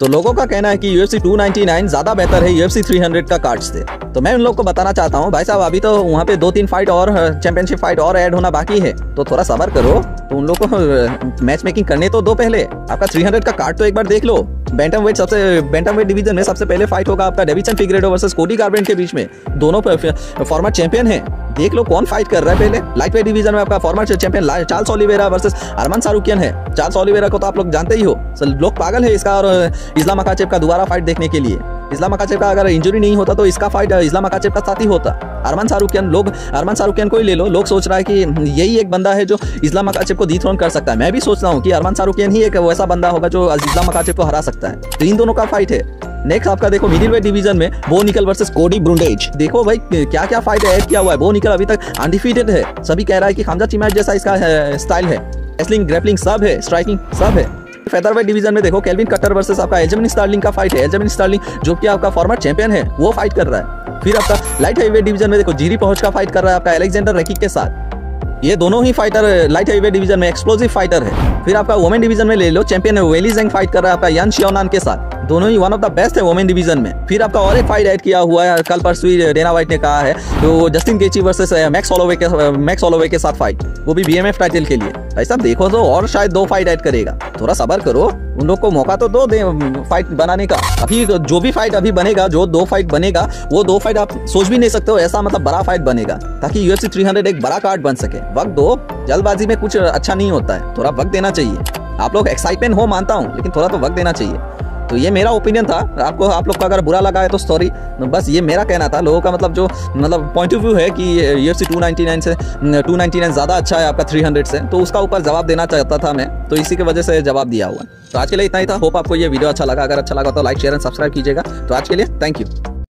तो लोगों का कहना है कि यूएफसी 299 ज़्यादा बेहतर है यूएफसी 300 का कार्ड से। तो मैं उन लोग को बताना चाहता हूँ, भाई साहब, अभी तो वहाँ पे दो तीन फाइट और चैंपियनशिप फाइट और ऐड होना बाकी है। तो थोड़ा सबर करो तो उन लोग को मैच मेकिंग करने तो दो पहले। आपका 300 का कार्ड तो एक बार देख लो। बैंटम वेट सबसे बैंटम वेट डिवीज़न में सबसे पहले फाइट होगा आपका डेविसन फिग्रेडो वर्सेस कोडी गार्बेंट के बीच में। दोनों फॉर्मर चैंपियन है। देख लो कौन फाइट कर रहा है पहले। लाइट वेट डिवीज़न में आपका former champion Charles Oliveira versus Tsarukyan है। चार्ल्स ओलिवेरा को तो आप लोग जानते ही हो। लोग पागल है इसका और इस्लाम का दोबारा फाइट देखने के लिए। इस्लाम का अगर इंजरी नहीं होता तो इसका फाइट इस्लाम का साथ ही होता। अरमान शाहरुखियन लोग अरमान शाहरुखियन को ही ले लो। लोग सोच रहा है कि यही एक बंदा है जो इस्लाम अकाचेब को डिथ्रोन कर सकता है। मैं भी सोच रहा हूँ कि अरमान शाहरुखियन ही एक वैसा बंदा होगा जो इस्लाम अकाचेब को हरा सकता है। तो इन दोनों का फाइट है। नेक्स्ट आपका देखो मिडिल वेट डिवीज़न में बो निकल वर्सेस कोडी ब्रुंडेज देखो भाई क्या क्या फाइट ऐड किया हुआ है। बो निकल अभी तक अनडिफीटेड है। सभी कह रहा है कि खामजा चिमैच जैसा इसका स्टाइल है। रेसलिंग ग्रैपलिंग सब है स्ट्राइकिंग सब है। फेदरवेट डिवीज़न में देखो केल्विन कटर वर्सेस आपका एल्जमिन स्टार्लिंग का फाइट है। एल्जमिन स्टार्लिंग जो कि आपका फॉर्मर चैंपियन है, वो फाइट कर रहा है। फिर आपका लाइट हाईवे डिवीज़न में देखो जीरी पहुँच का फाइट कर रहा है आपका एलेक्जेंडर रेकिक के साथ। ये दोनों ही फाइटर लाइट हाईवे डिवीज़न में एक्सप्लोसिव फाइटर है। फिर आपका वुमेन डिवीज़न में ले लो चैंपियन है वेली जेंग फाइट कर रहा है आपका यन शियोनान के साथ। दोनों ही वन ऑफ़ द बेस्ट है वुमेन डिवीज़न में। फिर आपका और एक फाइट ऐड किया हुआ है, कल परसों डेना वाइट ने कहा है तो Justin Gaethje versus Max Holloway के मैक्स ऑलोवे के साथ फाइट वो भी बीएमएफ टाइटल के लिए। ऐसा देखो तो और शायद दो फाइट ऐड करेगा। थोड़ा सबर करो, उन लोग को मौका तो दो दे फाइट बनाने का। अभी जो भी फाइट अभी बनेगा, जो दो फाइट बनेगा, वो दो फाइट आप सोच भी नहीं सकते हो, ऐसा मतलब बड़ा फाइट बनेगा। ताकि यूएफसी 300 एक बड़ा कार्ड बन सके। वक्त दो, जल्दबाजी में कुछ अच्छा नहीं होता है। थोड़ा वक्त देना चाहिए। आप लोग एक्साइटमेंट हो, मानता हूँ, लेकिन थोड़ा तो वक्त देना चाहिए। तो ये मेरा ओपिनियन था। आपको, आप लोग का अगर बुरा लगा है तो सॉरी बस ये मेरा कहना था। लोगों का मतलब जो मतलब पॉइंट ऑफ़ व्यू है कि यू एफ़ से टू ज़्यादा अच्छा है आपका थ्री से। तो उसका ऊपर जवाब देना चाहता था मैं। तो इसी की वजह से जवाब दिया हुआ तो आज के लिए इतना ही था। होप आपको ये वीडियो अच्छा लगा। अगर अच्छा लगा तो लाइक शेयर एंड सब्सक्राइब कीजिएगा। तो आज के लिए थैंक यू